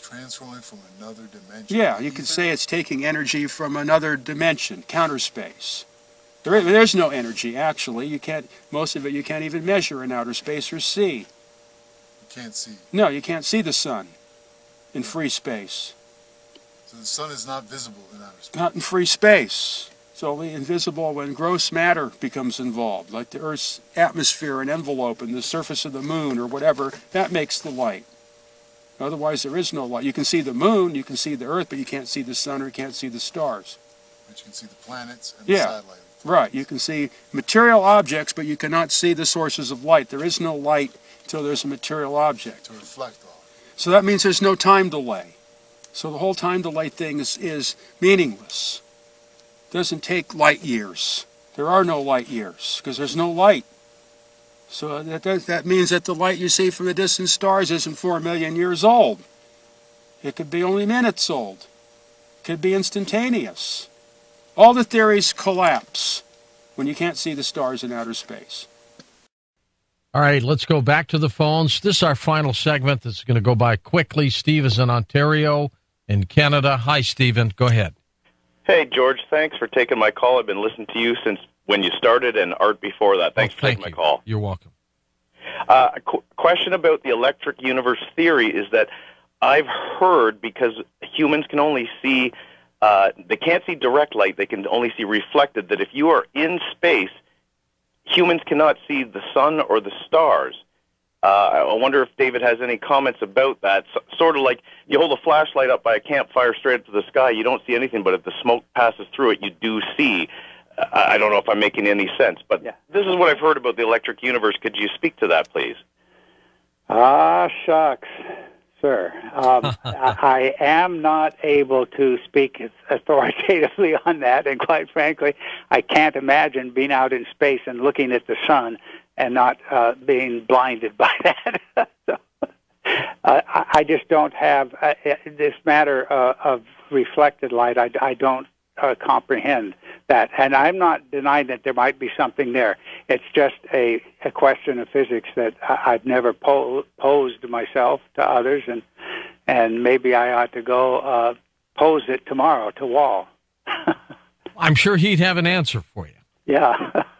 Transforming from another dimension. Yeah, you could say it's taking energy from another dimension, counter space. There, there's no energy actually. You can't. Most of it you can't even measure in outer space or see. You can't see. No, you can't see the sun in free space. So the sun is not visible in outer space. Not in free space. It's only invisible when gross matter becomes involved, like the Earth's atmosphere and envelope and the surface of the moon or whatever. That makes the light. Otherwise, there is no light. You can see the moon, you can see the Earth, but you can't see the sun or you can't see the stars. But you can see the planets and Yeah. the satellite. Right. You can see material objects, but you cannot see the sources of light. There is no light until there's a material object. To reflect off. So that means there's no time delay. So the whole time delay thing is, is meaningless. doesn't take light years. There are no light years because there's no light. So that, that, that means that the light you see from the distant stars isn't four million years old. It could be only minutes old. It could be instantaneous. All the theories collapse when you can't see the stars in outer space. All right, let's go back to the phones. This is our final segment. that's going to go by quickly. Steve is in Ontario, in Canada. Hi, Stephen. Go ahead. Hey, George. Thanks for taking my call. I've been listening to you since when you started and Art before that. Thanks Oh, for taking you. my call. You're welcome. Uh, a qu- question about the electric universe theory is that I've heard because humans can only see, uh, they can't see direct light, they can only see reflected, that if you are in space, humans cannot see the sun or the stars. Uh, I wonder if David has any comments about that. So, sort of like you hold a flashlight up by a campfire straight up to the sky, you don't see anything, but if the smoke passes through it, you do see. I don't know if I'm making any sense, but Yeah. this is what I've heard about the electric universe. Could you speak to that, please? Ah, shucks, sir. Um, I, I am not able to speak authoritatively on that, and quite frankly, I can't imagine being out in space and looking at the sun and not uh, being blinded by that. so, uh, I, I just don't have uh, uh, this matter uh, of reflected light. I, I don't uh, comprehend that, and I'm not denying that there might be something there. It's just a, a question of physics that I, I've never po- posed myself to others, and and maybe I ought to go uh, pose it tomorrow to Wal. I'm sure he'd have an answer for you. yeah.